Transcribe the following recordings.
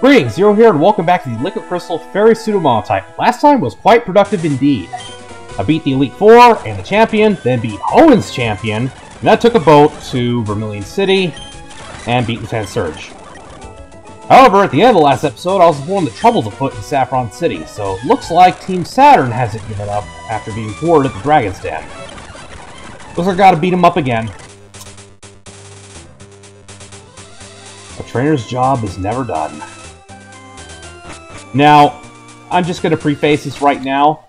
Greetings, Zero here, and welcome back to the Liquid Crystal Fairy Pseudomonotype. Last time was quite productive indeed. I beat the Elite Four and the Champion, then beat Owen's Champion, and that took a boat to Vermilion City and beat Lieutenant Surge. However, at the end of the last episode, I was informed that trouble's afoot in Saffron City, so looks like Team Saturn hasn't given up after being thwarted at the Dragon's Den. Looks like I gotta beat him up again. A trainer's job is never done. Now, I'm just going to preface this right now.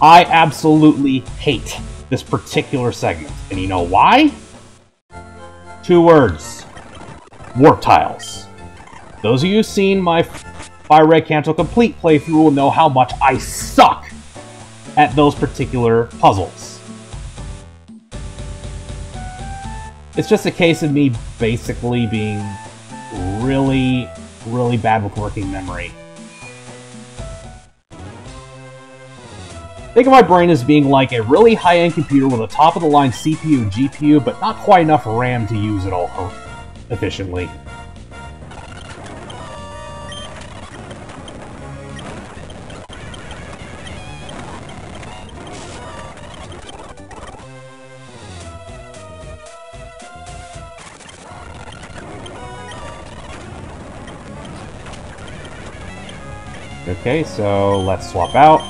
I absolutely hate this particular segment. And you know why? Two words. Warp tiles. Those of you who've seen my Fire Red Kanto Complete playthrough will know how much I suck at those particular puzzles. It's just a case of me basically being really, really bad with working memory. Think of my brain as being like a really high-end computer with a top-of-the-line CPU and GPU, but not quite enough RAM to use it all efficiently. Okay, so let's swap out.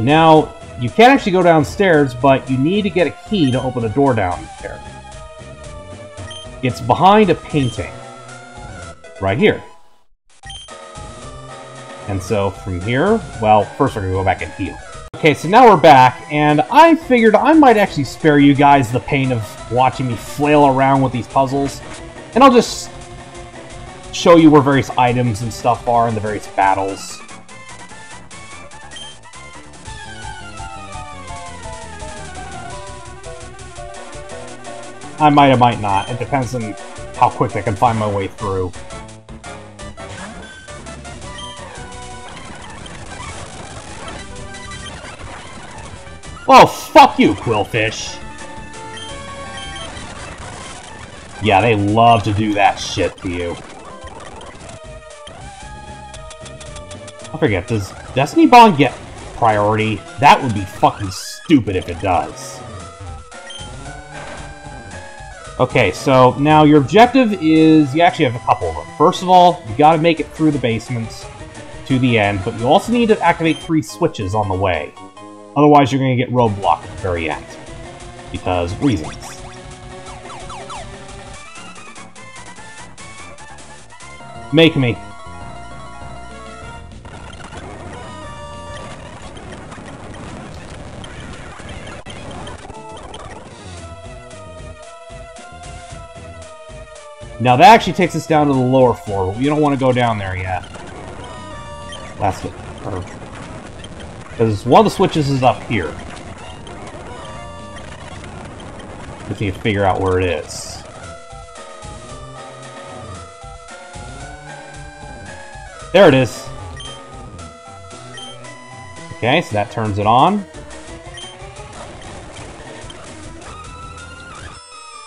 And now, you can actually go downstairs, but you need to get a key to open a door down there. It's behind a painting. Right here. And so from here, well, first we're going to go back and heal. Okay, so now we're back, and I figured I might actually spare you guys the pain of watching me flail around with these puzzles. And I'll just show you where various items and stuff are in the various battles. I might or might not. It depends on how quick I can find my way through. Oh, fuck you, Qwilfish! Yeah, they love to do that shit to you. I forget, does Destiny Bond get priority? That would be fucking stupid if it does. Okay, so now your objective is, you actually have a couple of them. First of all, you gotta make it through the basements to the end, but you also need to activate three switches on the way. Otherwise, you're gonna get roadblocked at the very end. Because reasons. Make me. Now that actually takes us down to the lower floor, but we don't want to go down there yet. That's it. Because one of the switches is up here. Just need to figure out where it is. There it is. Okay, so that turns it on.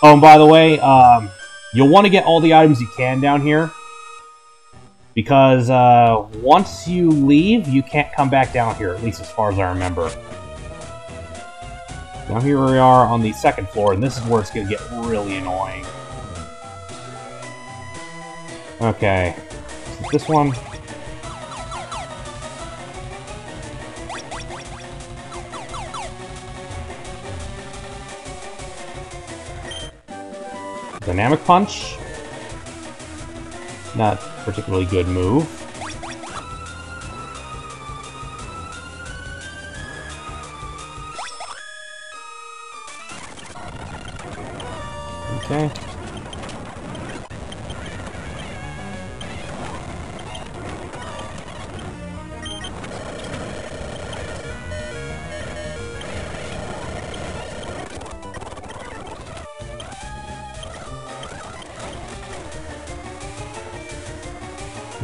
Oh, and by the way, um, You'll want to get all the items you can down here. Because uh, once you leave, you can't come back down here, at least as far as I remember. Now here we are on the second floor, and this is where it's going to get really annoying. Okay. This one. Dynamic Punch. Not particularly good move.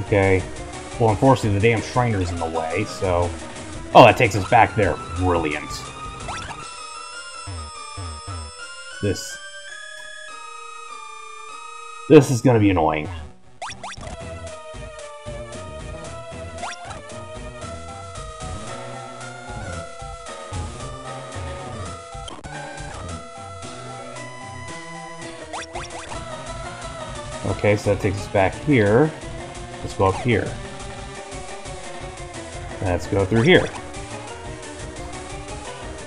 Okay. Well, unfortunately, the damn Shriner's in the way, so... Oh, that takes us back there. Brilliant. This... This is gonna be annoying. Okay, so that takes us back here. Let's go up here. Let's go through here.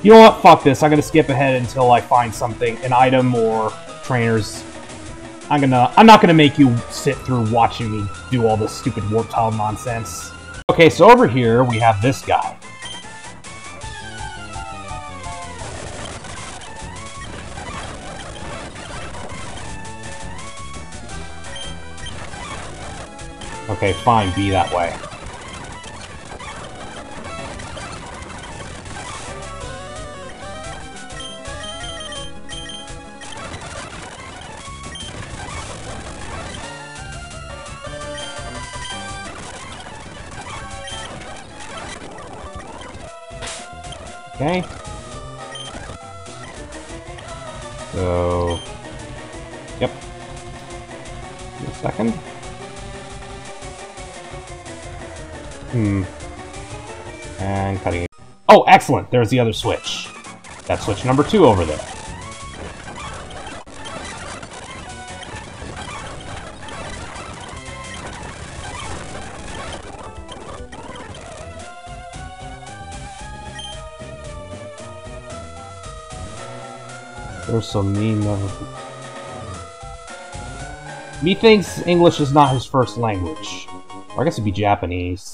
You know what? Fuck this. I'm gonna skip ahead until I find something, an item or trainers. I'm gonna. I'm not gonna make you sit through watching me do all this stupid warp tile nonsense. Okay, so over here we have this guy. Okay, fine, be that way. Okay. So... Yep. a second. Hmm. And cutting. Oh, excellent! There's the other switch. That's switch number two over there. There's some mean never. Methinks English is not his first language. Or I guess it'd be Japanese.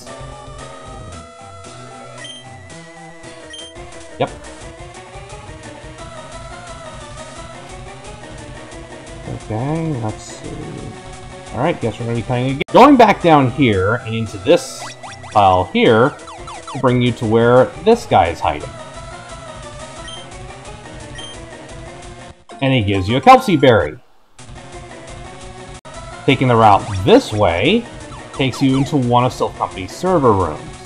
Okay, let's see. Alright, guess we're gonna be cutting again. Going back down here and into this file here will bring you to where this guy is hiding. And he gives you a Kelpsy Berry. Taking the route this way takes you into one of Silph Company's server rooms.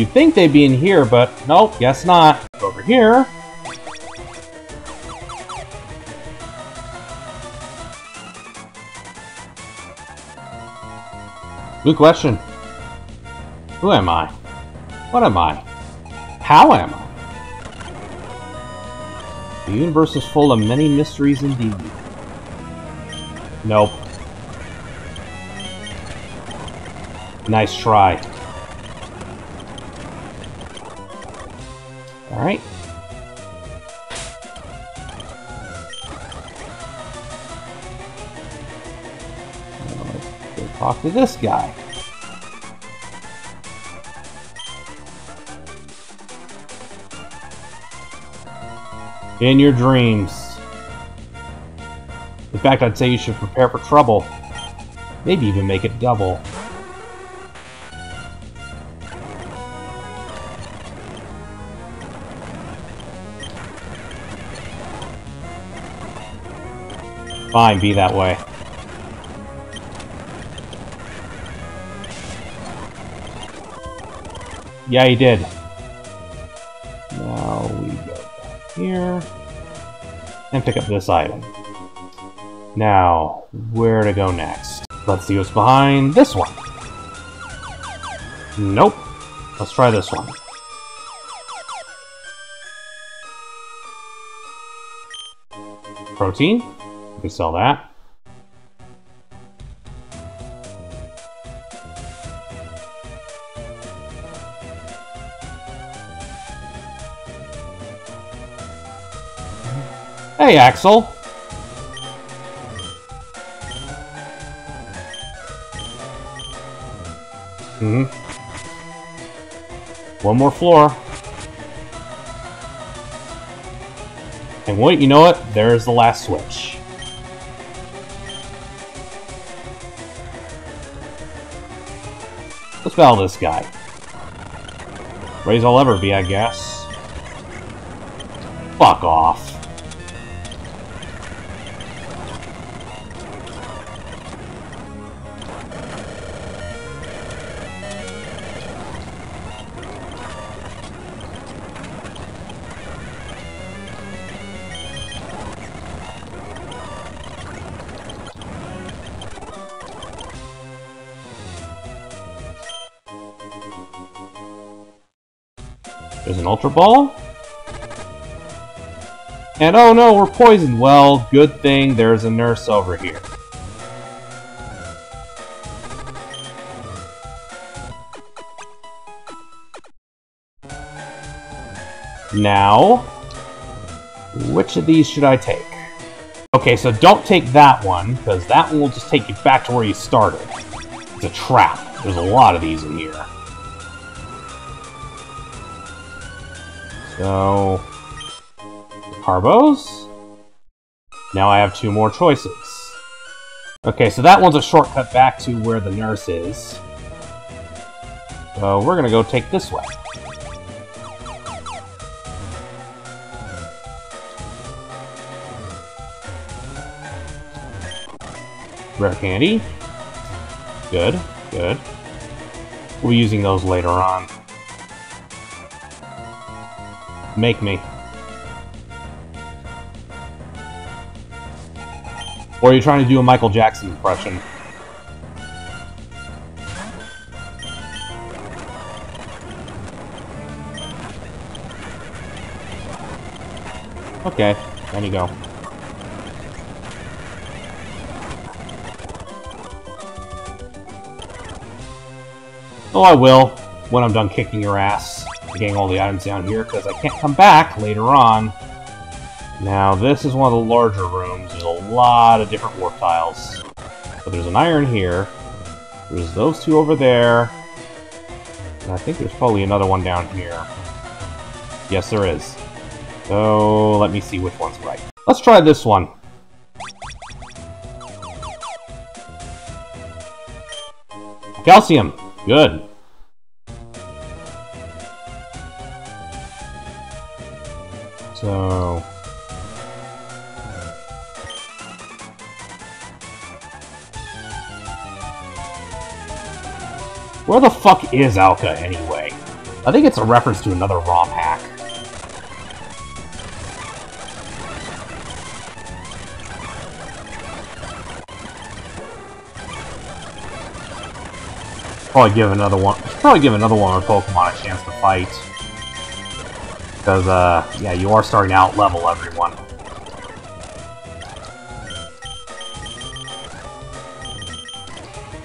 You'd think they'd be in here, but nope, guess not. Over here. Good question. Who am I? What am I? How am I? The universe is full of many mysteries indeed. Nope. Nice try. Alright. Go talk to this guy. In your dreams. In fact, I'd say you should prepare for trouble. Maybe even make it double. Fine, be that way. Yeah, he did. Now we go back here and pick up this item. Now, where to go next? Let's see what's behind this one. Nope. Let's try this one. Protein. We can sell that. Hey, Axel! hmm One more floor. And wait, you know what? There's the last switch. Let's this guy. Raise I'll ever be, I guess. Fuck off. Ultra Ball. And oh no, we're poisoned. Well, good thing there's a nurse over here. Now, which of these should I take? Okay, so don't take that one, because that one will just take you back to where you started. It's a trap. There's a lot of these in here. So... Carbos? Now I have two more choices. Okay, so that one's a shortcut back to where the nurse is. So we're gonna go take this way. Rare candy. Good, good. We'll be using those later on. Make me. Or are you trying to do a Michael Jackson impression? Okay, there you go. Oh, I will, when I'm done kicking your ass, getting all the items down here, because I can't come back later on. Now, this is one of the larger rooms. There's a lot of different warp tiles. But there's an iron here. There's those two over there. And I think there's probably another one down here. Yes, there is. So, let me see which one's right. Let's try this one. Calcium. Good. So... Uh, where the fuck is Alka, anyway? I think it's a reference to another ROM hack. Probably give another one. Probably give another one of Pokemon a chance to fight. Because, uh, yeah, you are starting to out-level everyone.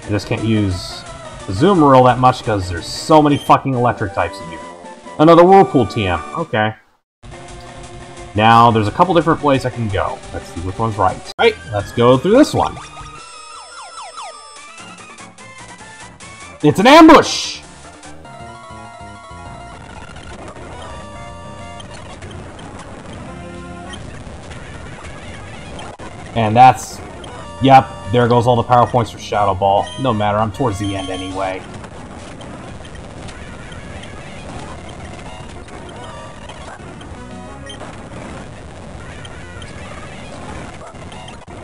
I just can't use zoom Azumarill that much because there's so many fucking electric types in here. Another Whirlpool TM. Okay. Now, there's a couple different ways I can go. Let's see which one's right. Right, let's go through this one. It's an ambush! And that's... Yep, there goes all the power points for Shadow Ball. No matter, I'm towards the end anyway.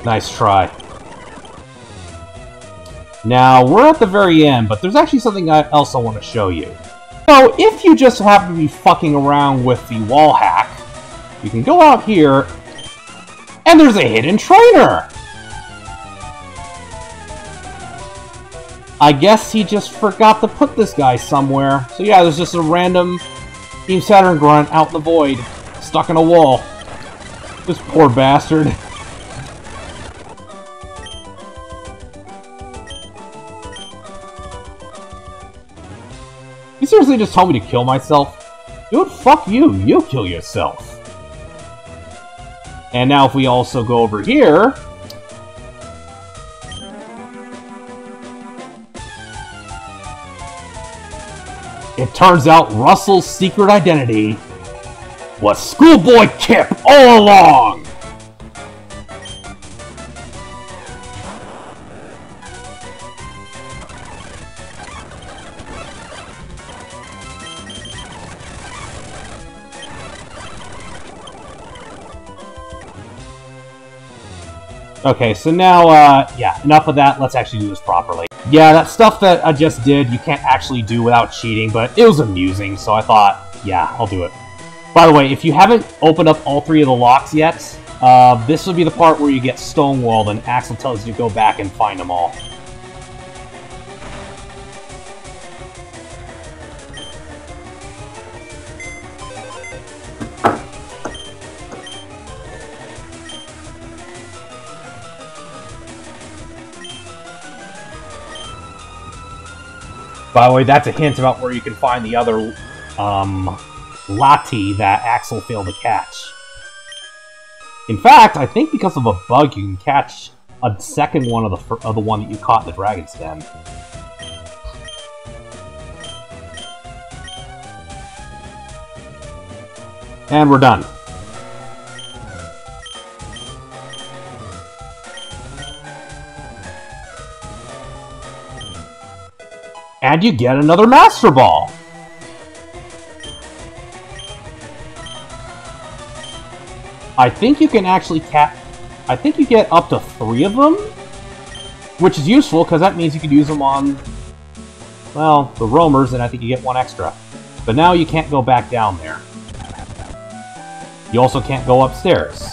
Nice try. Now, we're at the very end, but there's actually something else I want to show you. So, if you just happen to be fucking around with the wall hack, you can go out here and there's a hidden trainer! I guess he just forgot to put this guy somewhere. So yeah, there's just a random Team Saturn grunt out in the void, stuck in a wall. This poor bastard. You seriously just told me to kill myself? Dude, fuck you. You kill yourself. And now if we also go over here... It turns out Russell's secret identity was Schoolboy Kip all along! Okay, so now, uh, yeah, enough of that. Let's actually do this properly. Yeah, that stuff that I just did, you can't actually do without cheating, but it was amusing, so I thought, yeah, I'll do it. By the way, if you haven't opened up all three of the locks yet, uh, this will be the part where you get stonewalled and Axel tells you to go back and find them all. By the way, that's a hint about where you can find the other um, Lati that Axel failed to catch. In fact, I think because of a bug, you can catch a second one of the of the one that you caught in the Dragon's Den. And we're done. And you get another Master Ball! I think you can actually cap... I think you get up to three of them, which is useful because that means you can use them on, well, the roamers, and I think you get one extra. But now you can't go back down there. You also can't go upstairs.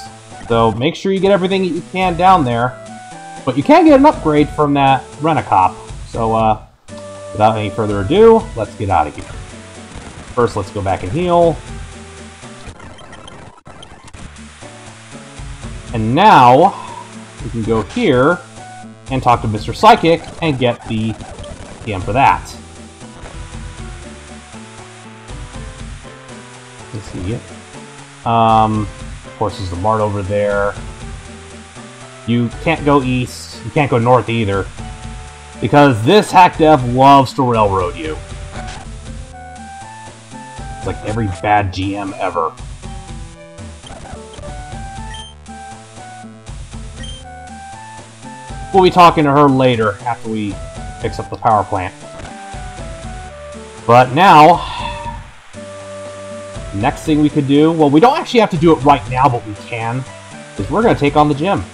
So make sure you get everything that you can down there. But you can get an upgrade from that Rent-A-Cop. So, uh, without any further ado, let's get out of here. First, let's go back and heal. And now, we can go here and talk to Mr. Psychic and get the TM for that. Let's see. Um, of course, there's the mart over there. You can't go east. You can't go north either. Because this hack dev loves to railroad you. It's like every bad GM ever. We'll be talking to her later after we fix up the power plant. But now, next thing we could do, well, we don't actually have to do it right now, but we can, is we're going to take on the gym.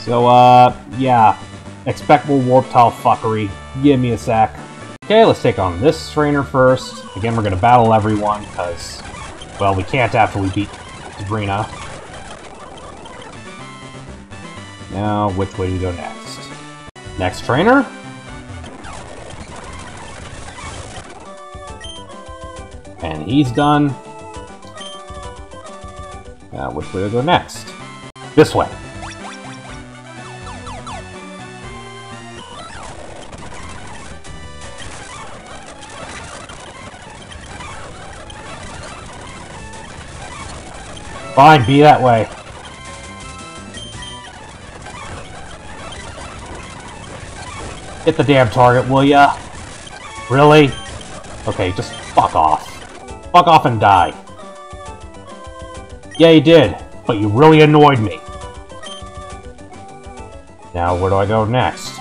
So, uh, yeah, expect more warp tile fuckery. Give me a sec. Okay, let's take on this trainer first. Again, we're to battle everyone, because, well, we can't after we beat Sabrina. Now, which way do we go next? Next trainer? And he's done. Now, which way do we go next? This way. Fine, be that way. Hit the damn target, will ya? Really? Okay, just fuck off. Fuck off and die. Yeah, you did, but you really annoyed me. Now, where do I go next?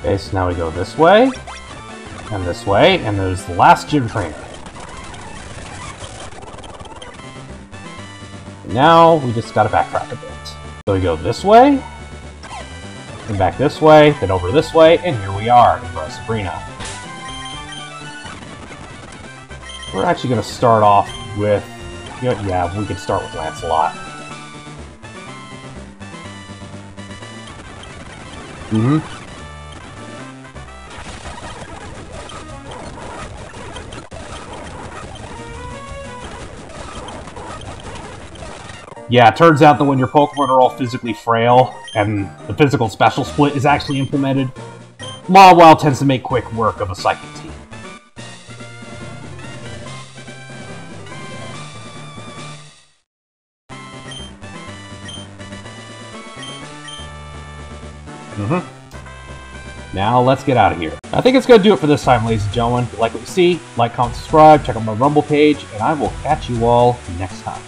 Okay, so now we go this way, and this way, and there's the last gym trainer. Now, we just gotta backtrack a bit. So we go this way, and back this way, then over this way, and here we are in Sabrina. We're actually gonna start off with... You know, yeah, we could start with Lancelot. Mm-hmm. Yeah, it turns out that when your Pokemon are all physically frail, and the physical special split is actually implemented, Mawile tends to make quick work of a Psychic team. Mm-hmm. Now, let's get out of here. I think it's going to do it for this time, ladies and gentlemen. Like what you see, like, comment, subscribe, check out my Rumble page, and I will catch you all next time.